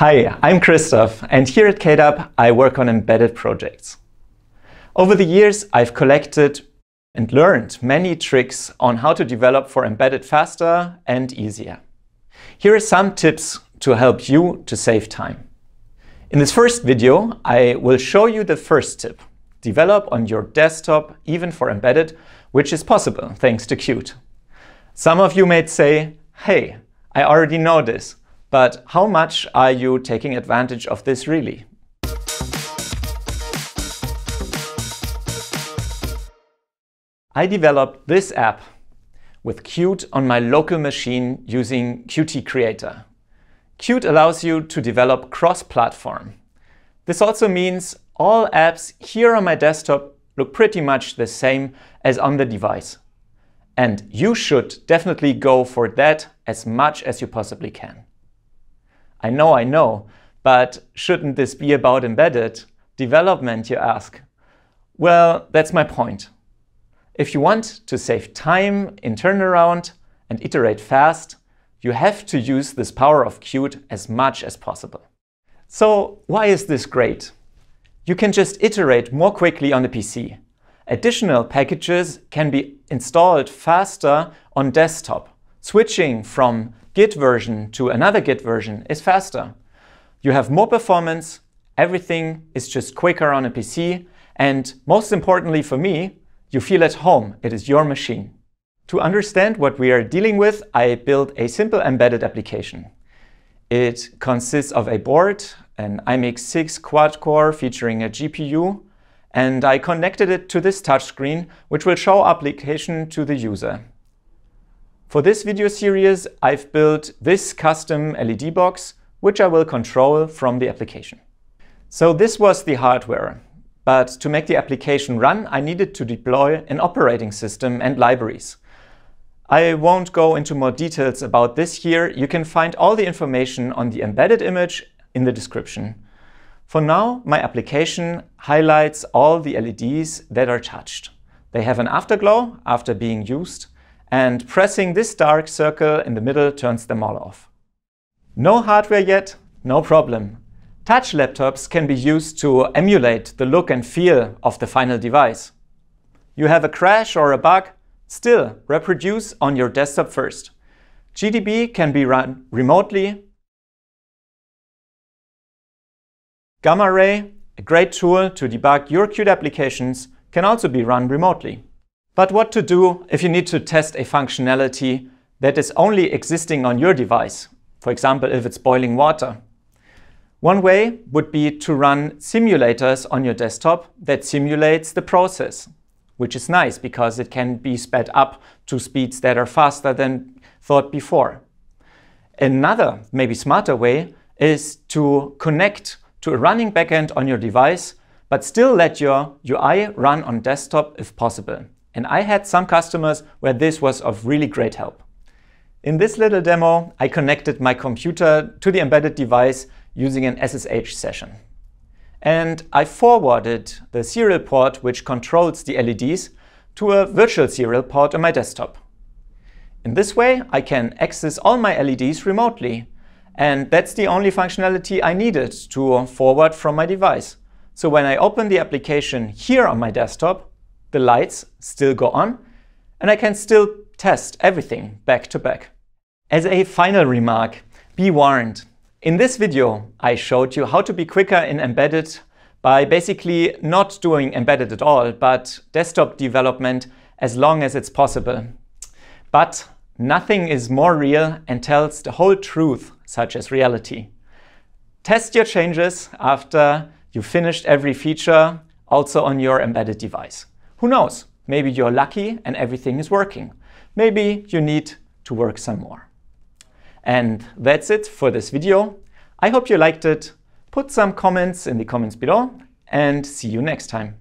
Hi, I'm Christoph, and here at KDAB I work on embedded projects. Over the years, I've collected and learned many tricks on how to develop for embedded faster and easier. Here are some tips to help you to save time. In this first video, I will show you the first tip. Develop on your desktop, even for embedded, which is possible thanks to Qt. Some of you may say, hey, I already know this, but how much are you taking advantage of this really? I developed this app with Qt on my local machine using Qt Creator. Qt allows you to develop cross-platform. This also means all apps here on my desktop look pretty much the same as on the device. And you should definitely go for that as much as you possibly can. I know, I know, but shouldn't this be about embedded development, you ask? Well, that's my point. If you want to save time in turnaround and iterate fast, you have to use this power of Qt as much as possible. So why is this great? You can just iterate more quickly on the PC. Additional packages can be installed faster on desktop. Switching from Git version to another Git version is faster. You have more performance, everything is just quicker on a PC, and most importantly for me, you feel at home. It is your machine. To understand what we are dealing with, I built a simple embedded application. It consists of a board, an iMX6 quad-core featuring a GPU, and I connected it to this touchscreen, which will show application to the user. For this video series, I've built this custom LED box, which I will control from the application. So this was the hardware. But to make the application run, I needed to deploy an operating system and libraries. I won't go into more details about this here. You can find all the information on the embedded image in the description. For now, my application highlights all the LEDs that are touched. They have an afterglow after being used, and pressing this dark circle in the middle turns them all off. No hardware yet? No problem. Touch laptops can be used to emulate the look and feel of the final device. You have a crash or a bug? Still, reproduce on your desktop first. GDB can be run remotely. GammaRay, a great tool to debug your Qt applications, can also be run remotely. But what to do if you need to test a functionality that is only existing on your device, for example, if it's boiling water? One way would be to run simulators on your desktop that simulates the process, which is nice because it can be sped up to speeds that are faster than thought before. Another, maybe smarter way is to connect to a running backend on your device, but still let your UI run on desktop if possible. And I had some customers where this was of really great help. In this little demo, I connected my computer to the embedded device using an SSH session. And I forwarded the serial port which controls the LEDs to a virtual serial port on my desktop. In this way, I can access all my LEDs remotely. And that's the only functionality I needed to forward from my device. So when I open the application here on my desktop, the lights still go on, and I can still test everything back to back. As a final remark, be warned, in this video, I showed you how to be quicker in embedded by basically not doing embedded at all, but desktop development as long as it's possible. But nothing is more real and tells the whole truth, such as reality. Test your changes after you've finished every feature, also on your embedded device. Who knows? Maybe you're lucky and everything is working. Maybe you need to work some more. And that's it for this video. I hope you liked it. Put some comments in the comments below and see you next time.